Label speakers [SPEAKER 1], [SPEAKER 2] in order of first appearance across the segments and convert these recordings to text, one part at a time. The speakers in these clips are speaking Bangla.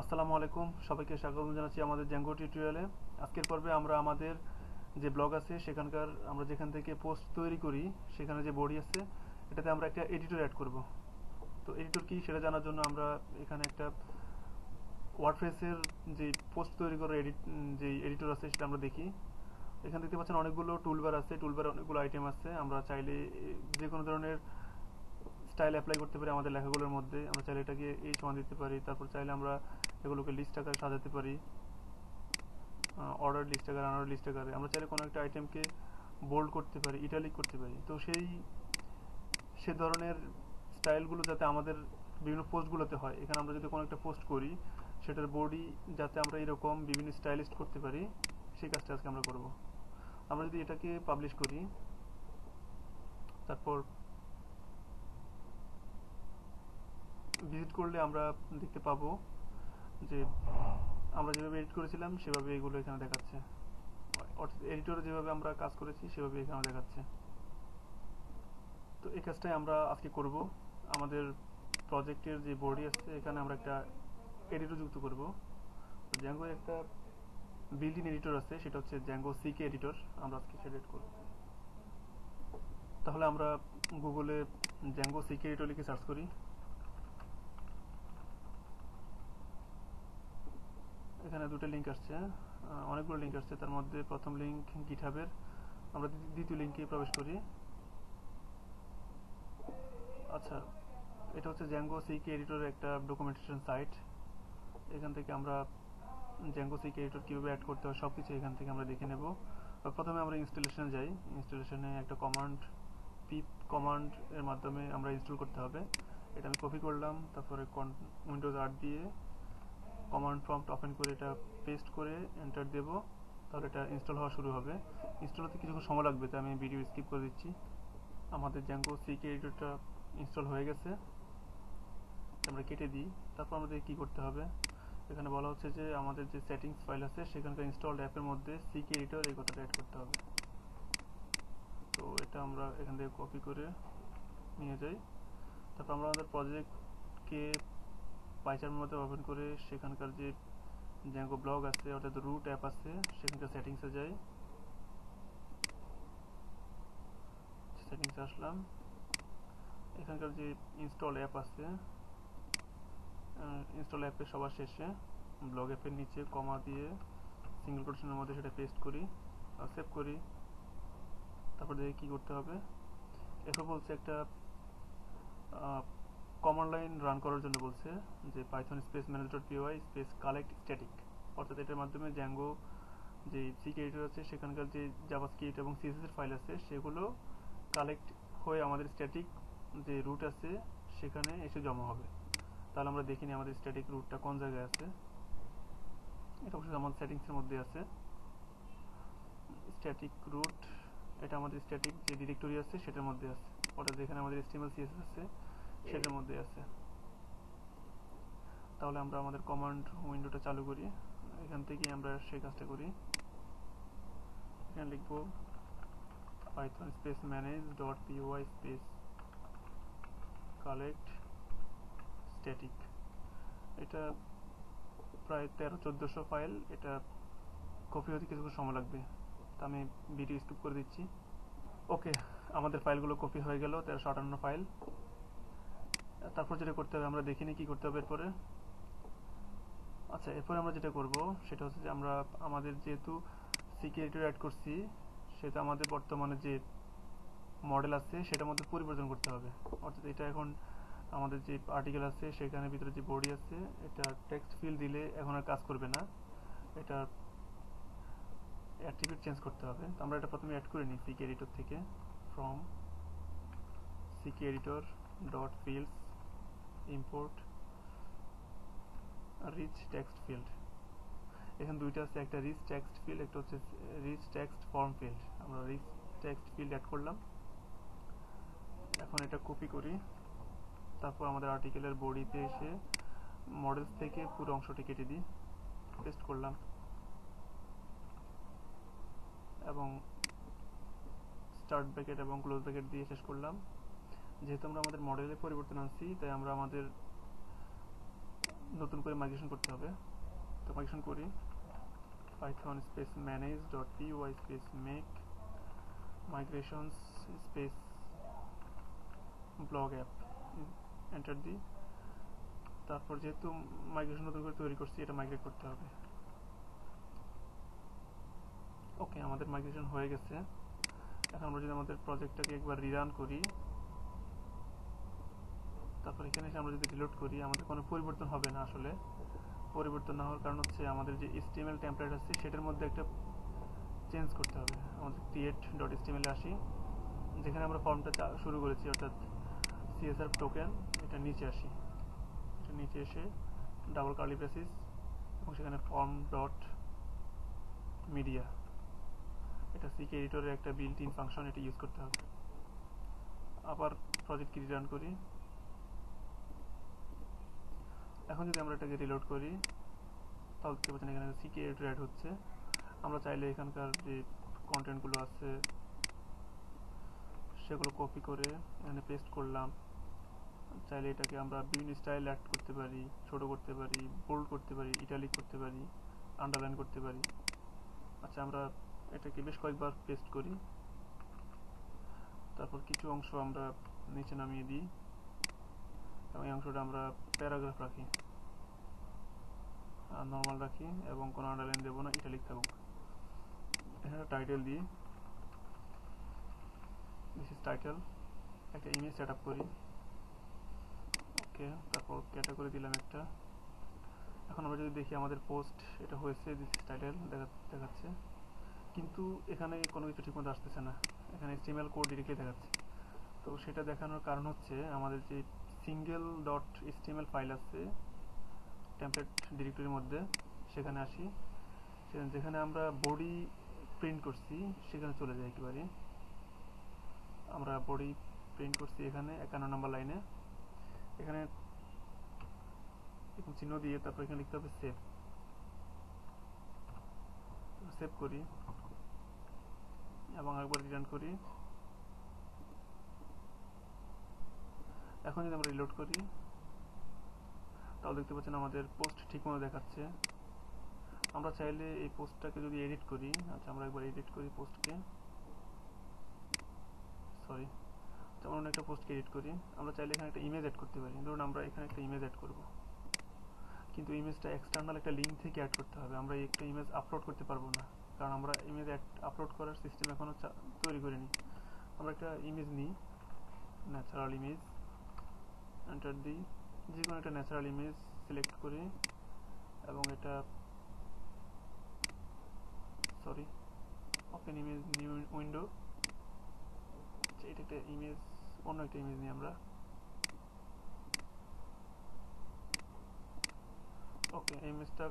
[SPEAKER 1] আসসালামু আলাইকুম, সবাইকে স্বাগত জানাচ্ছি আমাদের জ্যাঙ্গো টিউটোরিয়ালে আজকের পর্বে আমরা আমাদের যে ব্লগ আছে, সেখানকার আমরা যেখান থেকে পোস্ট তৈরি করি, সেখানে যে বডি আছে, এটাতে আমরা একটা এডিটর অ্যাড করব। তো এডিটর কি সেটা জানার জন্য আমরা এখানে একটা ওয়ার্ডপ্রেসের যে পোস্ট তৈরি করার এডিট যে এডিটর আছে, সেটা আমরা দেখি। এখানে দেখতে পাচ্ছেন অনেকগুলো টুলবার আছে টুলবার অনেকগুলো আইটেম আছে। আমরা চাইলে যে কোনো ধরনের স্টাইল অ্যাপ্লাই করতে পারি আমাদের লেখাগুলোর মধ্যে। আমরা চাইলে এটাকে এই সমান দিতে পারি। তারপর চাইলে আমরা এগুলোকে লিস্ট আকারে সাজাতে পারি। অর্ডার লিস্ট আকারে আনার লিস্ট আকারে। আমরা চাইলে কোনো একটা আইটেমকে বোল্ড করতে পারি ইটালিক করতে পারি। তো সেই, সে ধরনের স্টাইলগুলো যাতে আমাদের বিভিন্ন পোস্টগুলোতে হয়। এখানে আমরা যদি কোনো একটা পোস্ট করি, সেটার বডি যাতে আমরা এরকম বিভিন্ন স্টাইলিস্ট করতে পারি, সেই কাজটা আজকে আমরা করব। আমরা যদি এটাকে পাবলিশ করি, তারপর ভিজিট করলে আমরা দেখতে পাবো যে আমরা যেভাবে এডিট করেছিলাম, সেভাবে এগুলো এখানে দেখাচ্ছে। এডিটরে যেভাবে আমরা কাজ করেছি, সেভাবে এখানে দেখাচ্ছে। তো এই কাজটাই আমরা আজকে করব। আমাদের প্রজেক্টের যে বডি আছে, এখানে আমরা একটা এডিটর যুক্ত করব। জ্যাঙ্গোর একটা বিল্ড এডিটর আছে, সেটা হচ্ছে জ্যাঙ্গো সিকে এডিটর আমরা আজকে সেটা এডিট করব। তাহলে আমরা গুগলে জ্যাঙ্গো সিকে এডিটর লিখে সার্চ করি। এখানে দুটো লিঙ্ক আসছে অনেকগুলো লিঙ্ক আসছে। তার মধ্যে প্রথম লিঙ্ক গিটহাবের আমরা দ্বিতীয় লিঙ্কে প্রবেশ করি। আচ্ছা এটা হচ্ছে জ্যাঙ্গো সিকে এডিটরের একটা ডকুমেন্টেশন সাইট এখান থেকে আমরা জ্যাঙ্গো সিকে এডিটর কীভাবে অ্যাড করতে হয় সব কিছু এখান থেকে আমরা দেখে নেব। প্রথমে আমরা ইনস্টলেশনে যাই। ইনস্টলেশনে একটা কমান্ড পিপ কমান্ড এর মাধ্যমে আমরা ইনস্টল করতে হবে। এটা আমি কপি করলাম, তারপরে উইন্ডোজ আট দিয়ে কমান্ড প্রম্পট ওপেন করে এটা পেস্ট করে এন্টার দেব, তাহলে এটা ইনস্টল হওয়া শুরু হবে। ইনস্টল হতে কিছুক্ষণ সময় লাগবে, তাই আমি ভিডিও স্কিপ করে দিচ্ছি। আমাদের জ্যাঙ্গো সিকে এডিটরটা ইনস্টল হয়ে গেছে। আমরা কেটে দিই, তারপর আমাদের কি করতে হবে? এখানে বলা হচ্ছে যে আমাদের যে সেটিংস ফাইল আছে, সেখানকার ইনস্টলড অ্যাপের মধ্যে সিকে এডিটর এই কথাটা অ্যাড করতে হবে। তো এটা আমরা এখান থেকে কপি করে নিয়ে যাই। তারপর আমরা আমাদের প্রজেক্টকে পাইচারের মধ্যে ওপেন করে সেখানকার যে জ্যাঙ্গো ব্লগ আছে, অর্থাৎ রুট অ্যাপ আছে, সেখানকার সেটিংসে যাই। সেটিংসে আসলাম। এখানকার যে ইনস্টল অ্যাপ আছে ইনস্টল অ্যাপের সবার শেষে ব্লগ অ্যাপের নিচে কমা দিয়ে সিঙ্গেল কোটেশনের মধ্যে সেটা পেস্ট করি সেভ করি। তারপর দেখি কী করতে হবে। এরপর বলছে একটা কমান্ড লাইন রান করার জন্য বলছে যে Python space manage dot py space collect static অর্থাৎ এটার মাধ্যমে জ্যাঙ্গো যে সিক এডিটর আছে, সেখানকার যে জাভাস্ক্রিপ্ট এবং সিএসএস ফাইল আছে, সেগুলো কালেক্ট হয়ে আমাদের স্ট্যাটিক যে রুট আছে, সেখানে এসে জমা হবে। তাহলে আমরা দেখিনি আমাদের স্ট্যাটিক রুটটা কোন জায়গায় আছে। এটা অবশ্যই আমাদের সেটিংসের মধ্যে আছে। স্ট্যাটিক রুট এটা আমাদের স্ট্যাটিক যে ডিরেক্টরি আছে, সেটার মধ্যে আছে। অর্থাৎ যেখানে আমাদের এসটিএমএল সিএসএস আছে সেটার মধ্যে আছে। তাহলে আমরা আমাদের কমান্ড উইন্ডোটা চালু করি। এখান থেকে আমরা সেই কাজটা করি। এখানে লিখব Python space manage dot py space collect static এটা প্রায় তেরো, চোদ্দোশো ফাইল এটা কপি হতে কিছু সময় লাগবে। তা আমি ভিডিও স্কিপ করে দিচ্ছি। ওকে আমাদের ফাইলগুলো কপি হয়ে গেল, তেরোশো আটান্ন ফাইল তারপর যেটা করতে হবে, আমরা দেখিনি কি করতে হবে এরপরে। আচ্ছা এরপরে আমরা যেটা করব, সেটা হচ্ছে যে আমরা আমাদের যেহেতু সিকিউরিটি অ্যাড করছি সেটা আমাদের বর্তমানে যে মডেল আছে, সেটার মধ্যে পরিবর্তন করতে হবে। অর্থাৎ এটা এখন আমাদের যে আর্টিকেল আছে, সেখানে ভিতরে যে বডি আছে, এটা টেক্সট ফিল দিলে এখন আর কাজ করবে না। এটা অ্যাট্রিবিউট চেঞ্জ করতে হবে। তো আমরা এটা প্রথমে অ্যাড করে নিই সিকে এডিটর থেকে from CK editor dot fields import rich text field এখানে দুইটা আছে, একটা রিচ টেক্সট ফিল্ড একটা হচ্ছে রিচ টেক্সট ফর্ম ফিল্ড আমরা রিচ টেক্সট ফিল্ড অ্যাড করলাম। এখন এটা কপি করি। তারপর আমাদের আর্টিকেলের বডিতে এসে মডেলস থেকে পুরো অংশটি কেটে দিই। পেস্ট করলাম। এবং স্টার্ট ব্র্যাকেট এবং ক্লোজ ব্র্যাকেট দিয়ে শেষ করলাম। যেহেতু আমরা আমাদের মডেলে পরিবর্তন আনছি, তাই আমরা আমাদের নতুন করে মাইগ্রেশন করতে হবে। তো মাইগ্রেশন করি। Python space manage dot py space make migrations space blog app enter দিই তারপর যেহেতু মাইগ্রেশন নতুন করে তৈরি করছি, এটা মাইগ্রেট করতে হবে। ওকে আমাদের মাইগ্রেশন হয়ে গেছে। এখন আমরা যদি আমাদের প্রজেক্টটাকে একবার রিরান করি তারপর এখানে এসে আমরা যদি রিলোড করি, আমাদের কোনো পরিবর্তন হবে না আসলে। পরিবর্তন না হওয়ার কারণ হচ্ছে আমাদের যে এসটিএমএল টেমপ্লেট আছে, সেটার মধ্যে একটা চেঞ্জ করতে হবে। আমাদের ক্রিয়েট ডট এসটিএমএল আসি। যেখানে আমরা ফর্মটা শুরু করেছি, অর্থাৎ সিএসআর টোকেন এটা নিচে আসি। এটা নিচে এসে ডাবল কার্লি ব্রেসিস এবং সেখানে ফর্ম ডট মিডিয়া এটা সিকে এডিটরের একটা বিল্ট ইন ফাংশন এটা ইউজ করতে হবে। আবার প্রজেক্ট প্রজেক্টকে রিটার্ন করি। এখন যদি আমরা এটাকে রিলোড করি, তাহলে দেখতে পাচ্ছেন এখানে সিকে অ্যাড হচ্ছে। আমরা চাইলে এখানকার যে কন্টেন্টগুলো আছে, সেগুলো কপি করে এখানে পেস্ট করলাম। চাইলে এটাকে আমরা বিভিন্ন স্টাইল অ্যাড করতে পারি, ছোট করতে পারি বোল্ড করতে পারি ইটালিক করতে পারি আন্ডারলাইন করতে পারি। আচ্ছা আমরা এটাকে বেশ কয়েকবার পেস্ট করি। তারপর কিছু অংশ আমরা নিচে নামিয়ে দিই। এই অংশটা আমরা প্যারাগ্রাফ রাখি। নর্মাল রাখি এবং কোনো আন্ডারলাইন দেবো না ইটালিক থাকুক এখানে টাইটেল দিই। দিস ইজ টাইটেল একটা ইমেজ সেট আপ করি। ওকে তারপর ক্যাটাগরি দিলাম একটা। এখন আমরা যদি দেখি আমাদের পোস্ট এটা হয়েছে দিস ইজ টাইটেল দেখাচ্ছে। কিন্তু এখানে কোনো কিছু ঠিকমতো আসতেছে না। এখানে এসটিএমএল কোড ডিরেক্টলি দেখাচ্ছে। তো সেটা দেখানোর কারণ হচ্ছে আমাদের যে সিঙ্গেল ডট এসটিএমএল ফাইল আছে টেমপ্লেট ডিরেক্টরির মধ্যে, সেখানে আসি। সেখানে যেখানে আমরা বডি প্রিন্ট করছি, সেখানে চলে যাই একেবারে। আমরা বডি প্রিন্ট করছি এখানে, একান্ন নম্বর লাইনে এখানে চিহ্ন দিয়ে তারপর এখানে লিখতে হবে সেভ সেভ করি। এবং একবার রিটার্ন করি। এখন যদি আমরা রিলোড করি, তাহলে দেখতে পাচ্ছেন আমাদের পোস্ট ঠিকমতো দেখাচ্ছে। আমরা চাইলে এই পোস্টটাকে যদি এডিট করি আচ্ছা আমরা একবার এডিট করি পোস্টকে সরি যেমন একটা পোস্টকে এডিট করি। আমরা চাইলে এখানে একটা ইমেজ অ্যাড করতে পারি। ধরুন আমরা এখানে একটা ইমেজ অ্যাড করব। কিন্তু ইমেজটা এক্সটার্নাল একটা লিঙ্ক থেকে অ্যাড করতে হবে। আমরা একটা ইমেজ আপলোড করতে পারব না। কারণ আমরা ইমেজ আপলোড করার সিস্টেম এখনও তৈরি করিনি। আমরা একটা ইমেজ নিই ন্যাচারাল ইমেজ এন্টার দিই যে কোনো একটা ন্যাচারাল ইমেজ সিলেক্ট করি এবং এটা sorry open image new window এটা একটা ইমেজ অন্য একটা ইমেজ নিই আমরা। ওকে ইমেজটা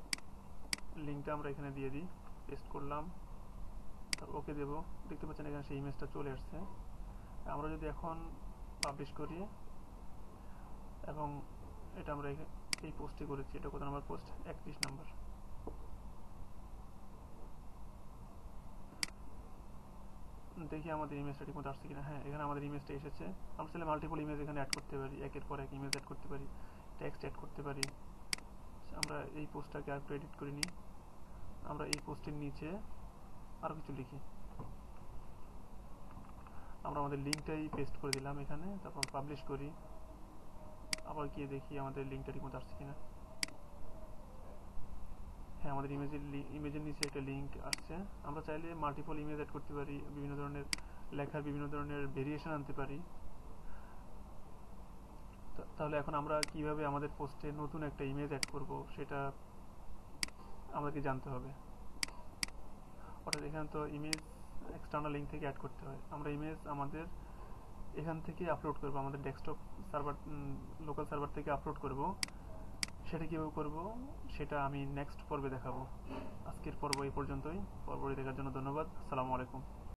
[SPEAKER 1] লিঙ্কটা আমরা এখানে দিয়ে দিই পেস্ট করলাম। ওকে দেবো। দেখতে পাচ্ছেন এখানে সেই ইমেজটা চলে আসছে। আমরা যদি এখন পাবলিশ করি এবং এটা আমরা এই পোস্টে করেছি, এটা কত নাম্বার পোস্ট? একত্রিশ নম্বর। দেখি আমাদের ইমেজটা ঠিকমতো আসছে কিনা। হ্যাঁ এখানে আমাদের ইমেজটা এসেছে। আমরা চাইলে মাল্টিপল ইমেজ এখানে অ্যাড করতে পারি। একের পর এক ইমেজ অ্যাড করতে পারি টেক্সট অ্যাড করতে পারি। আমরা এই পোস্টটাকে আর এডিট করে নিই। আমরা এই পোস্টের নিচে আরও কিছু লিখি। আমরা আমাদের লিঙ্কটাই পেস্ট করে দিলাম এখানে, তারপর পাবলিশ করি। আবার গিয়ে দেখি আমাদের লিঙ্কটা ঠিকমতো আসছে কিনা। হ্যাঁ আমাদের ইমেজের ইমেজের নিচে একটা লিঙ্ক আসছে। আমরা চাইলে মাল্টিপল ইমেজ অ্যাড করতে পারি, বিভিন্ন ধরনের লেখার বিভিন্ন ধরনের ভেরিয়েশন আনতে পারি। তাহলে এখন আমরা কীভাবে আমাদের পোস্টে নতুন একটা ইমেজ অ্যাড করব, সেটা আমাদেরকে জানতে হবে। অর্থাৎ এখানে তো ইমেজ এক্সটার্নাল লিঙ্ক থেকে অ্যাড করতে হয়। আমরা ইমেজ আমাদের এখান থেকে আপলোড করব, আমাদের ডেস্কটপ সার্ভার লোকাল সার্ভার থেকে আপলোড করব। সেটা কীভাবে করব, সেটা আমি নেক্সট পর্বে দেখাবো। আজকের পর্ব এই পর্যন্তই। পর্বটি দেখার জন্য ধন্যবাদ। আসসালামু আলাইকুম।